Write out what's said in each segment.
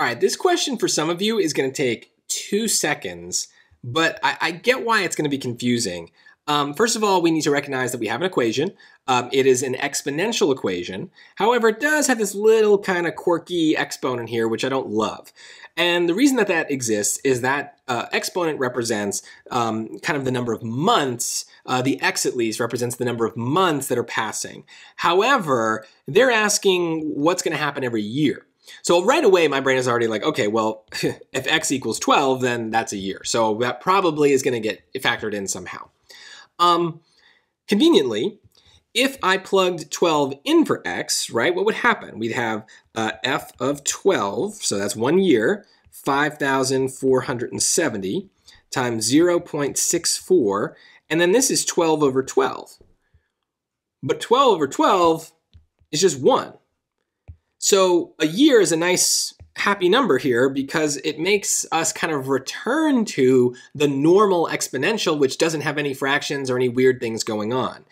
All right, this question for some of you is going to take two seconds, but I, I get why it's going to be confusing. Um, first of all, we need to recognize that we have an equation. Um, it is an exponential equation. However, it does have this little kind of quirky exponent here, which I don't love. And the reason that that exists is that uh, exponent represents um, kind of the number of months, uh, the x at least represents the number of months that are passing. However, they're asking what's going to happen every year. So right away, my brain is already like, okay, well, if x equals 12, then that's a year. So that probably is going to get factored in somehow. Um, conveniently, if I plugged 12 in for x, right, what would happen? We'd have uh, f of 12, so that's one year, 5,470 times 0.64, and then this is 12 over 12. But 12 over 12 is just 1. So a year is a nice happy number here because it makes us kind of return to the normal exponential, which doesn't have any fractions or any weird things going on.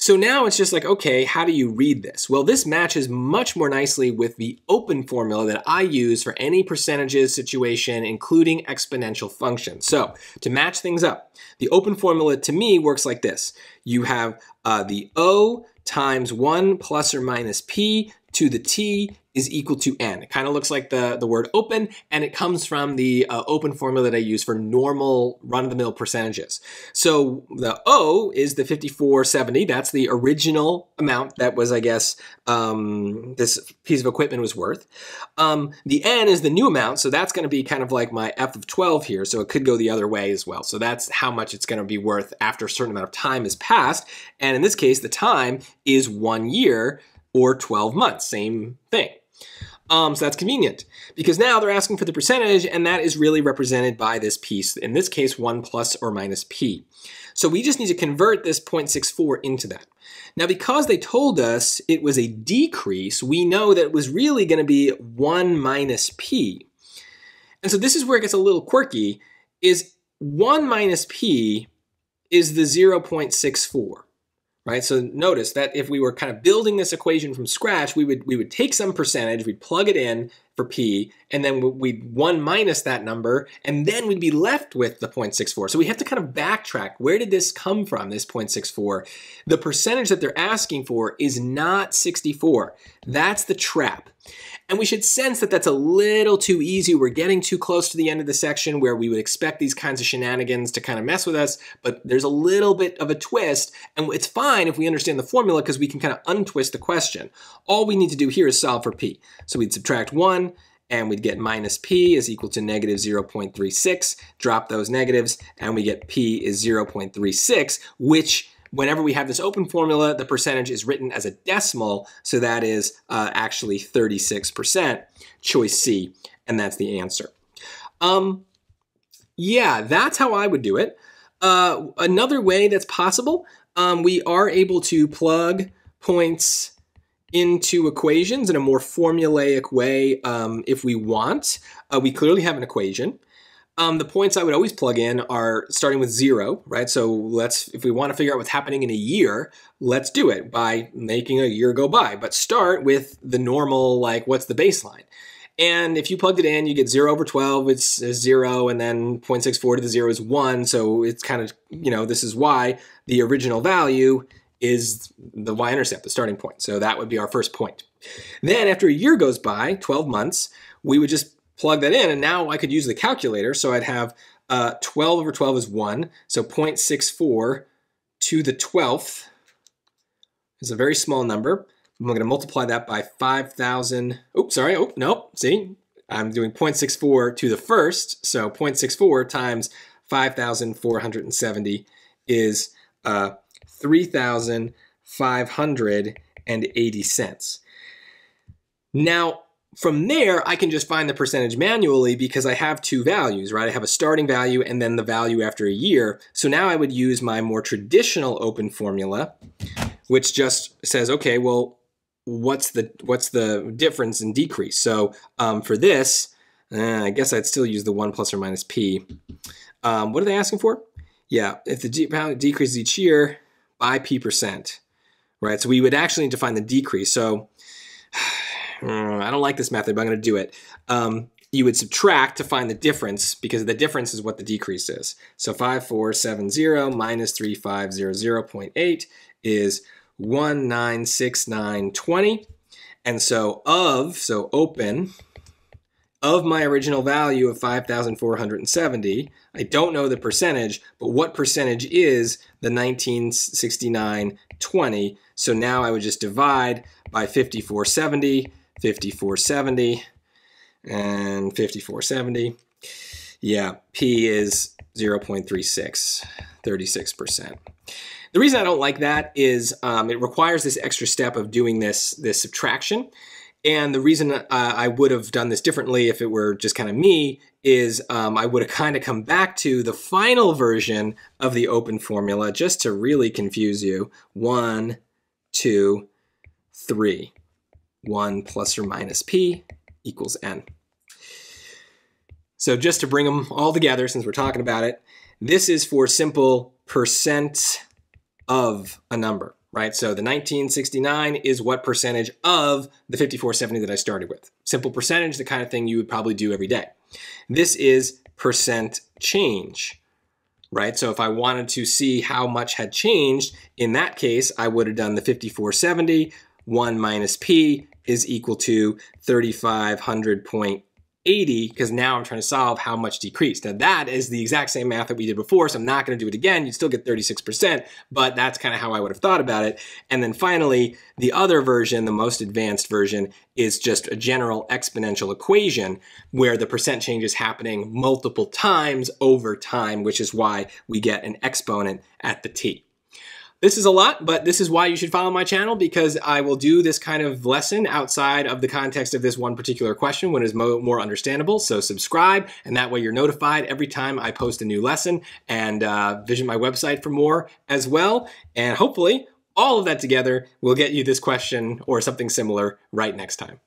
So now it's just like, okay, how do you read this? Well, this matches much more nicely with the open formula that I use for any percentages situation, including exponential functions. So to match things up, the open formula to me works like this. You have uh, the O times 1 plus or minus P to the T is equal to n. It kind of looks like the, the word open, and it comes from the uh, open formula that I use for normal run-of-the-mill percentages. So the O is the 5470. That's the original amount that was, I guess, um, this piece of equipment was worth. Um, the n is the new amount, so that's going to be kind of like my f of 12 here, so it could go the other way as well. So that's how much it's going to be worth after a certain amount of time has passed. And in this case, the time is one year, or 12 months, same thing. Um, so that's convenient because now they're asking for the percentage and that is really represented by this piece, in this case 1 plus or minus p. So we just need to convert this 0.64 into that. Now because they told us it was a decrease, we know that it was really going to be 1 minus p. And so this is where it gets a little quirky, is 1 minus p is the 0.64 right? So notice that if we were kind of building this equation from scratch, we would we would take some percentage, we'd plug it in for p, and then we'd 1 minus that number, and then we'd be left with the 0.64. So we have to kind of backtrack. Where did this come from, this 0.64? The percentage that they're asking for is not 64. That's the trap. And we should sense that that's a little too easy. We're getting too close to the end of the section where we would expect these kinds of shenanigans to kind of mess with us, but there's a little bit of a twist, and it's fine if we understand the formula because we can kind of untwist the question. All we need to do here is solve for p. So we'd subtract 1, and we'd get minus p is equal to negative 0.36, drop those negatives, and we get p is 0.36, which Whenever we have this open formula, the percentage is written as a decimal, so that is uh, actually 36%, choice C, and that's the answer. Um, yeah, that's how I would do it. Uh, another way that's possible, um, we are able to plug points into equations in a more formulaic way um, if we want. Uh, we clearly have an equation. Um, the points I would always plug in are starting with zero, right? So let's, if we want to figure out what's happening in a year, let's do it by making a year go by. But start with the normal, like, what's the baseline? And if you plugged it in, you get 0 over 12, it's 0, and then 0.64 to the 0 is 1. So it's kind of, you know, this is why the original value is the y-intercept, the starting point. So that would be our first point. Then after a year goes by, 12 months, we would just plug that in, and now I could use the calculator. So I'd have uh, 12 over 12 is 1, so 0.64 to the 12th is a very small number. I'm going to multiply that by 5,000. Oops, sorry. Oh, no. See, I'm doing 0.64 to the first. So 0.64 times 5,470 is uh, 3,580 cents. Now, from there, I can just find the percentage manually because I have two values, right? I have a starting value and then the value after a year. So now I would use my more traditional open formula, which just says, okay, well, what's the what's the difference and decrease? So um, for this, uh, I guess I'd still use the 1 plus or minus p. Um, what are they asking for? Yeah, if the value decreases each year by p percent, right? So we would actually need to find the decrease. So Mm, I don't like this method, but I'm going to do it. Um, you would subtract to find the difference because the difference is what the decrease is. So 5470 minus 3500.8 is 196920. And so of, so open, of my original value of 5,470, I don't know the percentage, but what percentage is the 1969.20? So now I would just divide by 5470, 5470, and 5470. Yeah, P is 0.36, 36%. The reason I don't like that is um, it requires this extra step of doing this, this subtraction. And the reason uh, I would have done this differently if it were just kind of me is um, I would have kind of come back to the final version of the open formula just to really confuse you. One, two, three. One plus or minus p equals n. So just to bring them all together, since we're talking about it, this is for simple percent of a number right? So the 1969 is what percentage of the 5470 that I started with. Simple percentage, the kind of thing you would probably do every day. This is percent change, right? So if I wanted to see how much had changed, in that case, I would have done the 5470, 1 minus p is equal to 3500.80 because now I'm trying to solve how much decreased. Now that is the exact same math that we did before, so I'm not going to do it again. You'd still get 36%, but that's kind of how I would have thought about it. And then finally, the other version, the most advanced version, is just a general exponential equation where the percent change is happening multiple times over time, which is why we get an exponent at the t. This is a lot, but this is why you should follow my channel because I will do this kind of lesson outside of the context of this one particular question when it's more understandable. So subscribe, and that way you're notified every time I post a new lesson and uh, visit my website for more as well. And hopefully all of that together will get you this question or something similar right next time.